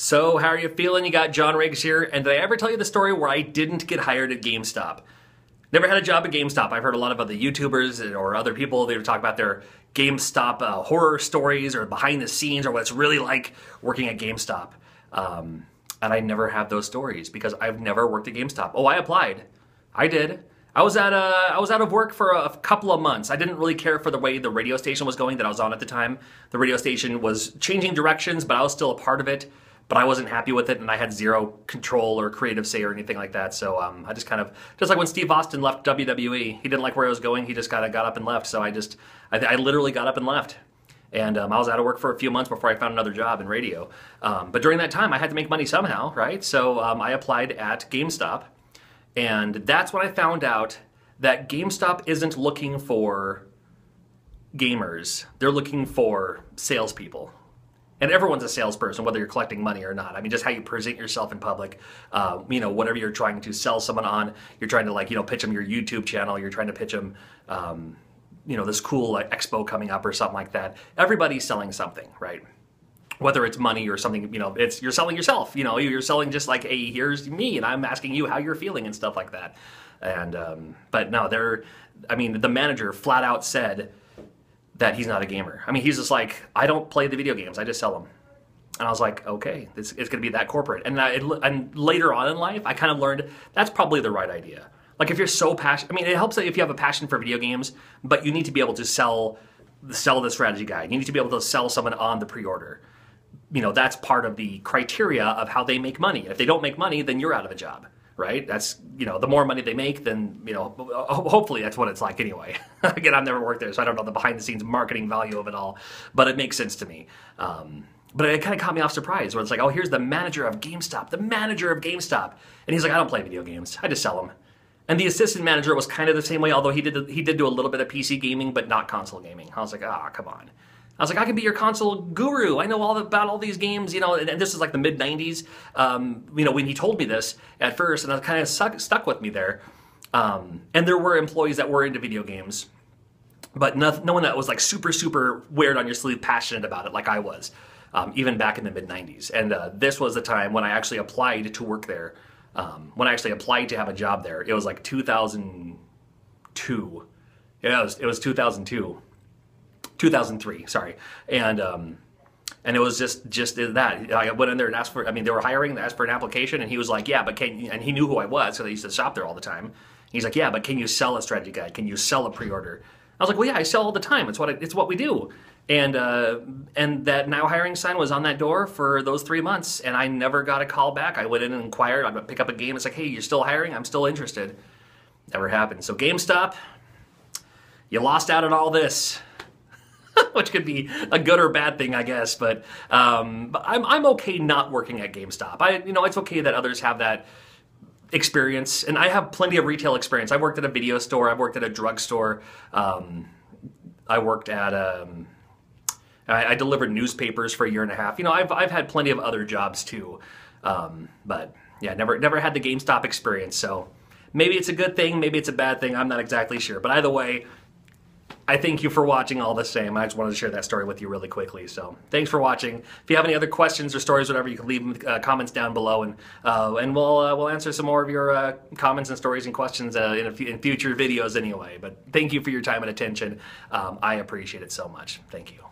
So, how are you feeling? You got John Riggs here, and did I ever tell you the story where I didn't get hired at GameStop? Never had a job at GameStop. I've heard a lot of other YouTubers or other people they talk about their GameStop uh, horror stories or behind the scenes or what it's really like working at GameStop. Um, and I never have those stories because I've never worked at GameStop. Oh, I applied. I did. I was at uh, I was out of work for a couple of months. I didn't really care for the way the radio station was going that I was on at the time. The radio station was changing directions, but I was still a part of it but I wasn't happy with it, and I had zero control or creative say or anything like that. So um, I just kind of, just like when Steve Austin left WWE, he didn't like where I was going. He just kind of got up and left. So I just, I, I literally got up and left. And um, I was out of work for a few months before I found another job in radio. Um, but during that time, I had to make money somehow, right? So um, I applied at GameStop, and that's when I found out that GameStop isn't looking for gamers; they're looking for salespeople and everyone's a salesperson, whether you're collecting money or not. I mean, just how you present yourself in public, uh, you know, whatever you're trying to sell someone on, you're trying to like, you know, pitch them your YouTube channel, you're trying to pitch them, um, you know, this cool like, expo coming up or something like that. Everybody's selling something, right? Whether it's money or something, you know, it's you're selling yourself. You know, you're selling just like, hey, here's me, and I'm asking you how you're feeling and stuff like that. And um, but no, they're, I mean, the manager flat out said that he's not a gamer. I mean, he's just like, I don't play the video games, I just sell them. And I was like, okay, this, it's going to be that corporate. And, I, and later on in life, I kind of learned that's probably the right idea. Like if you're so passionate, I mean, it helps if you have a passion for video games, but you need to be able to sell the sell the strategy guide. You need to be able to sell someone on the pre-order. You know, that's part of the criteria of how they make money. If they don't make money, then you're out of a job right? That's you know, the more money they make, then you know, hopefully that's what it's like anyway. Again, I've never worked there, so I don't know the behind the scenes marketing value of it all, but it makes sense to me. Um, but it kind of caught me off surprise, where it's like, oh, here's the manager of GameStop, the manager of GameStop, and he's like, I don't play video games, I just sell them. And the assistant manager was kind of the same way, although he did he did do a little bit of PC gaming, but not console gaming. I was like, ah, oh, come on. I was like, I can be your console guru. I know all about all these games, you know. And this is like the mid '90s, um, you know, when he told me this at first, and it kind of stuck, stuck with me there. Um, and there were employees that were into video games, but no, no, one that was like super, super weird on your sleeve, passionate about it, like I was, um, even back in the mid '90s. And uh, this was the time when I actually applied to work there. Um, when I actually applied to have a job there, it was like 2002. Yeah, it was, it was 2002 2003, sorry. And um, and it was just just that. I went in there and asked for. I mean, they were hiring, They asked for an application, and he was like, "Yeah, but can?" And he knew who I was, so they used to shop there all the time. He's like, "Yeah, but can you sell a strategy guide? Can you sell a pre-order?" I was like, "Well, yeah, I sell all the time. It's what I, it's what we do." And uh, and that now hiring sign was on that door for those three months, and I never got a call back. I went in and inquired. I'd pick up a game. It's like, "Hey, you're still hiring? I'm still interested." Never happened. So GameStop, you lost out on all this. which could be a good or bad thing, I guess. But, um, but I'm, I'm okay not working at GameStop. I, you know, it's okay that others have that experience, and I have plenty of retail experience. I worked at a video store. I've worked at a drugstore. Um, I worked at um, I, I, delivered newspapers for a year and a half. You know, I've I've had plenty of other jobs too, um, but yeah, never never had the GameStop experience. So maybe it's a good thing, maybe it's a bad thing. I'm not exactly sure. But either way, I thank you for watching all the same. I just wanted to share that story with you really quickly. So thanks for watching. If you have any other questions or stories, whatever, you can leave uh, comments down below, and uh, and we'll uh, we'll answer some more of your uh, comments and stories and questions uh, in, in future videos anyway. But thank you for your time and attention. Um, I appreciate it so much. Thank you.